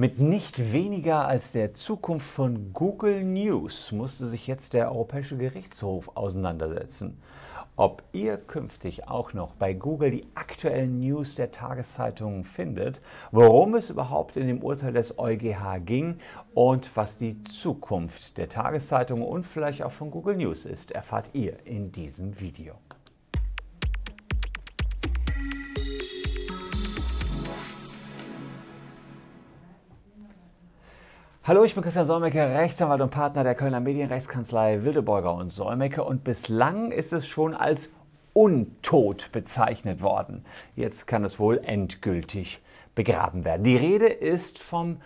Mit nicht weniger als der Zukunft von Google News musste sich jetzt der Europäische Gerichtshof auseinandersetzen. Ob ihr künftig auch noch bei Google die aktuellen News der Tageszeitungen findet, worum es überhaupt in dem Urteil des EuGH ging und was die Zukunft der Tageszeitungen und vielleicht auch von Google News ist, erfahrt ihr in diesem Video. Hallo, ich bin Christian Solmecke, Rechtsanwalt und Partner der Kölner Medienrechtskanzlei Wildeborger und Solmecke und bislang ist es schon als untot bezeichnet worden. Jetzt kann es wohl endgültig begraben werden. Die Rede ist vom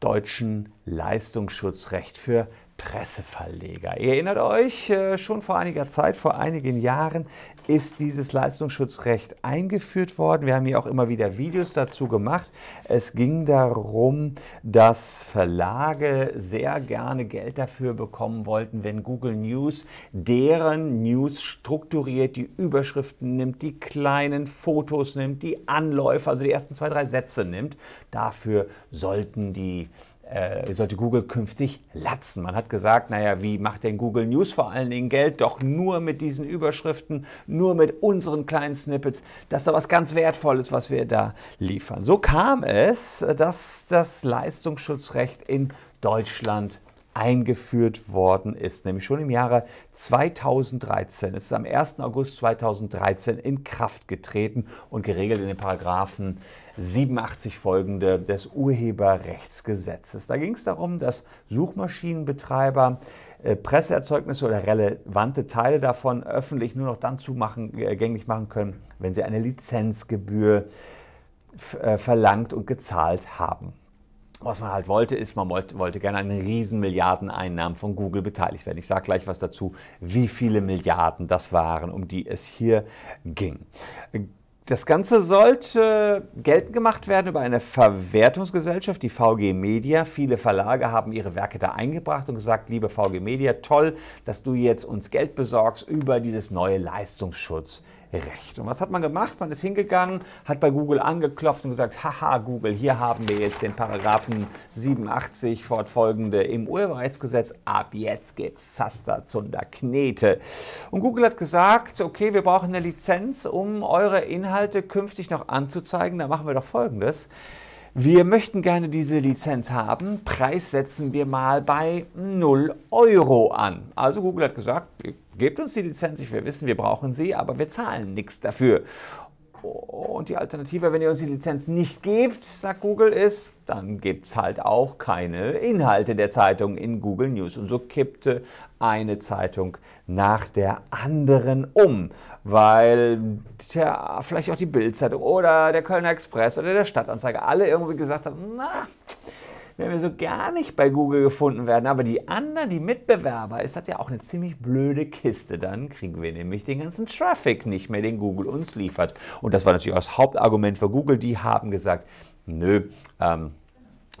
deutschen Leistungsschutzrecht für Presseverleger. Ihr erinnert euch, äh, schon vor einiger Zeit, vor einigen Jahren, ist dieses Leistungsschutzrecht eingeführt worden. Wir haben hier auch immer wieder Videos dazu gemacht. Es ging darum, dass Verlage sehr gerne Geld dafür bekommen wollten, wenn Google News deren News strukturiert, die Überschriften nimmt, die kleinen Fotos nimmt, die Anläufe, also die ersten zwei, drei Sätze nimmt. Dafür sollten die äh, sollte Google künftig latzen. Man hat gesagt, naja, wie macht denn Google News vor allen Dingen Geld? Doch nur mit diesen Überschriften, nur mit unseren kleinen Snippets. Das ist doch was ganz Wertvolles, was wir da liefern. So kam es, dass das Leistungsschutzrecht in Deutschland eingeführt worden ist, nämlich schon im Jahre 2013. Es ist am 1. August 2013 in Kraft getreten und geregelt in den Paragraphen 87 folgende des Urheberrechtsgesetzes. Da ging es darum, dass Suchmaschinenbetreiber äh, Presseerzeugnisse oder relevante Teile davon öffentlich nur noch dann zugänglich machen können, wenn sie eine Lizenzgebühr äh, verlangt und gezahlt haben. Was man halt wollte, ist, man wollte, wollte gerne an riesen Milliardeneinnahmen von Google beteiligt werden. Ich sage gleich was dazu, wie viele Milliarden das waren, um die es hier ging. Das Ganze sollte geltend gemacht werden über eine Verwertungsgesellschaft, die VG Media. Viele Verlage haben ihre Werke da eingebracht und gesagt, liebe VG Media, toll, dass du jetzt uns Geld besorgst über dieses neue Leistungsschutz. Recht. Und was hat man gemacht? Man ist hingegangen, hat bei Google angeklopft und gesagt, haha Google, hier haben wir jetzt den Paragraphen 87 fortfolgende im Urheberrechtsgesetz. Ab jetzt geht's Zaster, Zunder, Knete. Und Google hat gesagt, okay, wir brauchen eine Lizenz, um eure Inhalte künftig noch anzuzeigen. Da machen wir doch Folgendes. Wir möchten gerne diese Lizenz haben. Preis setzen wir mal bei 0 Euro an. Also Google hat gesagt, gebt uns die Lizenz, wir wissen, wir brauchen sie, aber wir zahlen nichts dafür. Und die Alternative, wenn ihr uns die Lizenz nicht gebt, sagt Google, ist, dann gibt es halt auch keine Inhalte der Zeitung in Google News. Und so kippte eine Zeitung nach der anderen um, weil tja, vielleicht auch die Bildzeitung oder der Kölner Express oder der Stadtanzeiger alle irgendwie gesagt haben, na, wenn wir so gar nicht bei Google gefunden werden. Aber die anderen, die Mitbewerber, ist das ja auch eine ziemlich blöde Kiste. Dann kriegen wir nämlich den ganzen Traffic nicht mehr, den Google uns liefert. Und das war natürlich auch das Hauptargument für Google. Die haben gesagt, nö, ähm,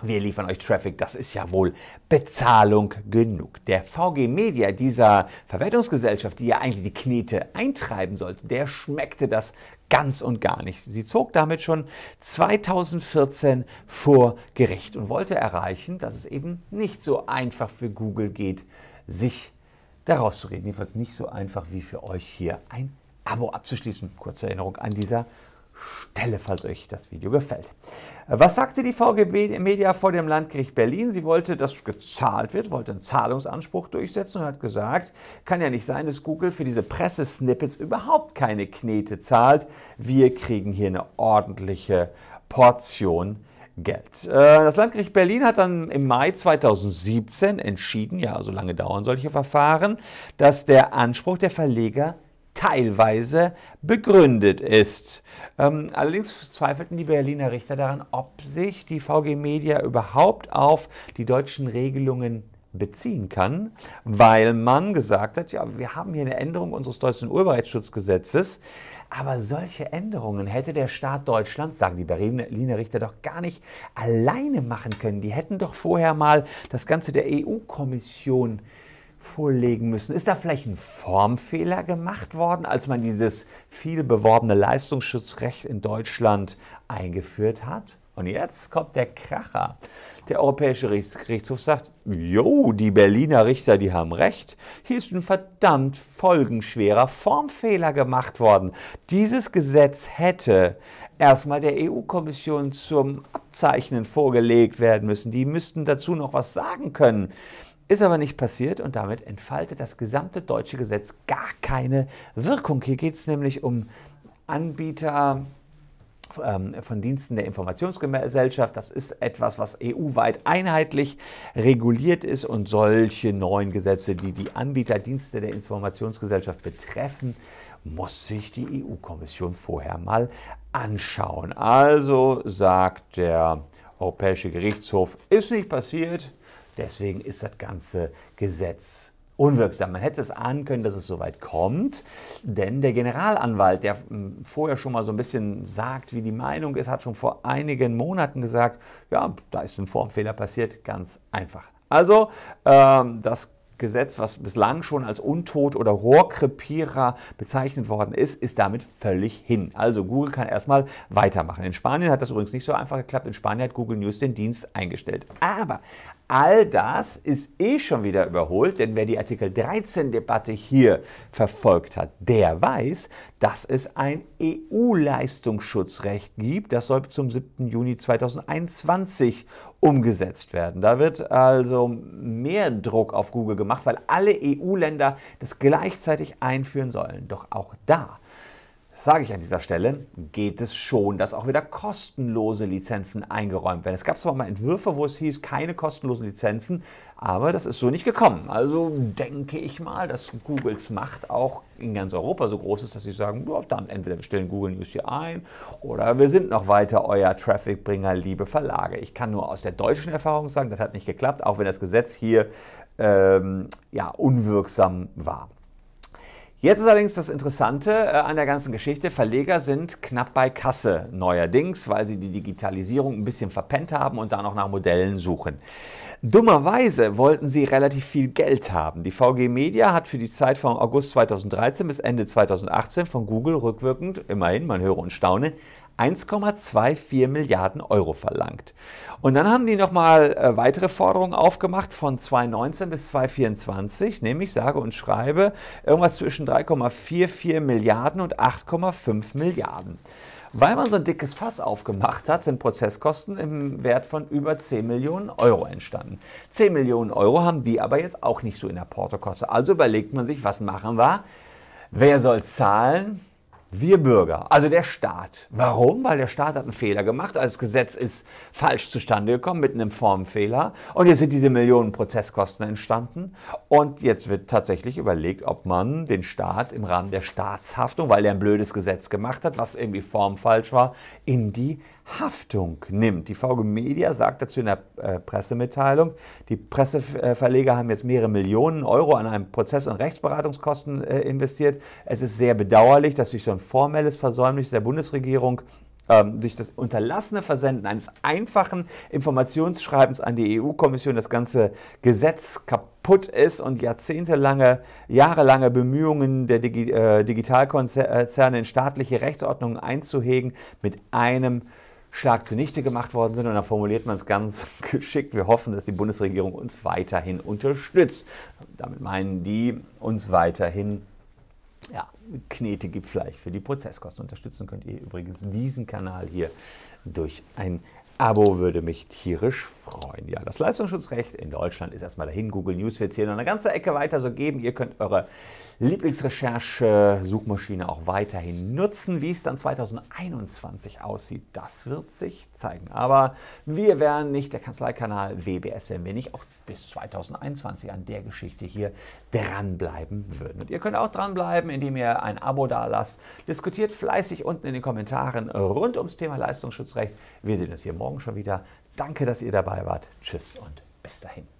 wir liefern euch Traffic, das ist ja wohl Bezahlung genug. Der VG Media, dieser Verwertungsgesellschaft, die ja eigentlich die Knete eintreiben sollte, der schmeckte das ganz und gar nicht. Sie zog damit schon 2014 vor Gericht und wollte erreichen, dass es eben nicht so einfach für Google geht, sich daraus zu reden. Jedenfalls nicht so einfach wie für euch hier ein Abo abzuschließen. Kurze Erinnerung an dieser Stelle, falls euch das Video gefällt. Was sagte die VG Media vor dem Landgericht Berlin? Sie wollte, dass gezahlt wird, wollte einen Zahlungsanspruch durchsetzen und hat gesagt, kann ja nicht sein, dass Google für diese Pressesnippets überhaupt keine Knete zahlt. Wir kriegen hier eine ordentliche Portion Geld. Äh, das Landgericht Berlin hat dann im Mai 2017 entschieden, ja, so lange dauern solche Verfahren, dass der Anspruch der Verleger teilweise begründet ist. Ähm, allerdings zweifelten die Berliner Richter daran, ob sich die VG Media überhaupt auf die deutschen Regelungen beziehen kann, weil man gesagt hat, ja, wir haben hier eine Änderung unseres deutschen Urheberrechtsschutzgesetzes, aber solche Änderungen hätte der Staat Deutschland, sagen die Berliner Richter, doch gar nicht alleine machen können. Die hätten doch vorher mal das Ganze der EU-Kommission äh, vorlegen müssen. Ist da vielleicht ein Formfehler gemacht worden, als man dieses viel beworbene Leistungsschutzrecht in Deutschland eingeführt hat? Und jetzt kommt der Kracher. Der Europäische Gerichtshof sagt, jo, die Berliner Richter, die haben recht. Hier ist ein verdammt folgenschwerer Formfehler gemacht worden. Dieses Gesetz hätte erstmal der EU-Kommission zum Abzeichnen vorgelegt werden müssen. Die müssten dazu noch was sagen können. Ist aber nicht passiert und damit entfaltet das gesamte deutsche Gesetz gar keine Wirkung. Hier geht es nämlich um Anbieter, ähm, von Diensten der Informationsgesellschaft. Das ist etwas, was EU-weit einheitlich reguliert ist und solche neuen Gesetze, die die Anbieterdienste der Informationsgesellschaft betreffen, muss sich die EU-Kommission vorher mal anschauen. Also sagt der Europäische Gerichtshof, ist nicht passiert, deswegen ist das ganze Gesetz unwirksam. Man hätte es ahnen können, dass es soweit kommt, denn der Generalanwalt, der hm, vorher schon mal so ein bisschen sagt, wie die Meinung ist, hat schon vor einigen Monaten gesagt, ja, da ist ein Formfehler passiert, ganz einfach. Also ähm, das Gesetz, was bislang schon als Untot oder Rohrkrepierer bezeichnet worden ist, ist damit völlig hin. Also Google kann erstmal weitermachen. In Spanien hat das übrigens nicht so einfach geklappt. In Spanien hat Google News den Dienst eingestellt. Aber All das ist eh schon wieder überholt, denn wer die Artikel 13-Debatte hier verfolgt hat, der weiß, dass es ein EU-Leistungsschutzrecht gibt. Das soll zum 7. Juni 2021 umgesetzt werden. Da wird also mehr Druck auf Google gemacht, weil alle EU-Länder das gleichzeitig einführen sollen. Doch auch da sage ich an dieser Stelle, geht es schon, dass auch wieder kostenlose Lizenzen eingeräumt werden. Es gab zwar mal Entwürfe, wo es hieß, keine kostenlosen Lizenzen, aber das ist so nicht gekommen. Also denke ich mal, dass Googles Macht auch in ganz Europa so groß ist, dass sie sagen, ja, dann entweder wir stellen Google News hier ein oder wir sind noch weiter euer Trafficbringer, liebe Verlage. Ich kann nur aus der deutschen Erfahrung sagen, das hat nicht geklappt, auch wenn das Gesetz hier ähm, ja, unwirksam war. Jetzt ist allerdings das Interessante äh, an der ganzen Geschichte, Verleger sind knapp bei Kasse neuerdings, weil sie die Digitalisierung ein bisschen verpennt haben und da noch nach Modellen suchen. Dummerweise wollten sie relativ viel Geld haben. Die VG Media hat für die Zeit von August 2013 bis Ende 2018 von Google rückwirkend, immerhin, man höre und staune, 1,24 Milliarden Euro verlangt. Und dann haben die nochmal äh, weitere Forderungen aufgemacht von 2019 bis 2024, nämlich sage und schreibe irgendwas zwischen 3,44 Milliarden und 8,5 Milliarden. Weil man so ein dickes Fass aufgemacht hat, sind Prozesskosten im Wert von über 10 Millionen Euro entstanden. 10 Millionen Euro haben die aber jetzt auch nicht so in der Portokosse. Also überlegt man sich, was machen wir? Wer soll zahlen? Wir Bürger, also der Staat. Warum? Weil der Staat hat einen Fehler gemacht. Also das Gesetz ist falsch zustande gekommen mit einem Formfehler. Und jetzt sind diese Millionen Prozesskosten entstanden. Und jetzt wird tatsächlich überlegt, ob man den Staat im Rahmen der Staatshaftung, weil er ein blödes Gesetz gemacht hat, was irgendwie formfalsch war, in die Haftung nimmt. Die VG Media sagt dazu in der äh, Pressemitteilung, die Presseverleger haben jetzt mehrere Millionen Euro an einem Prozess- und Rechtsberatungskosten äh, investiert. Es ist sehr bedauerlich, dass durch so ein formelles Versäumnis der Bundesregierung ähm, durch das unterlassene Versenden eines einfachen Informationsschreibens an die EU-Kommission das ganze Gesetz kaputt ist und jahrzehntelange, jahrelange Bemühungen der Digi äh, Digitalkonzerne in staatliche Rechtsordnungen einzuhegen mit einem Schlag zunichte gemacht worden sind. Und da formuliert man es ganz geschickt. Wir hoffen, dass die Bundesregierung uns weiterhin unterstützt. Damit meinen die uns weiterhin ja, Knete gibt vielleicht für die Prozesskosten. Unterstützen könnt ihr übrigens diesen Kanal hier durch ein Abo würde mich tierisch freuen. Ja, das Leistungsschutzrecht in Deutschland ist erstmal dahin. Google News wird es hier noch eine ganze Ecke weiter so geben. Ihr könnt eure Lieblingsrecherche-Suchmaschine auch weiterhin nutzen. Wie es dann 2021 aussieht, das wird sich zeigen. Aber wir wären nicht der Kanzleikanal WBS, wenn wir nicht auch bis 2021 an der Geschichte hier dranbleiben würden. Und ihr könnt auch dranbleiben, indem ihr ein Abo da lasst. Diskutiert fleißig unten in den Kommentaren rund ums Thema Leistungsschutzrecht. Wir sehen uns hier morgen schon wieder. Danke, dass ihr dabei wart. Tschüss und bis dahin.